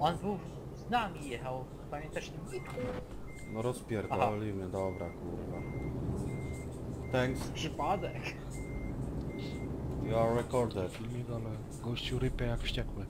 On był z nami jechał, pamiętasz Nick? No rozpierdolimy, dobra kurwa. Thanks, Przypadek. you are recorded. Filmik, ale gościu rypie jak wściekły.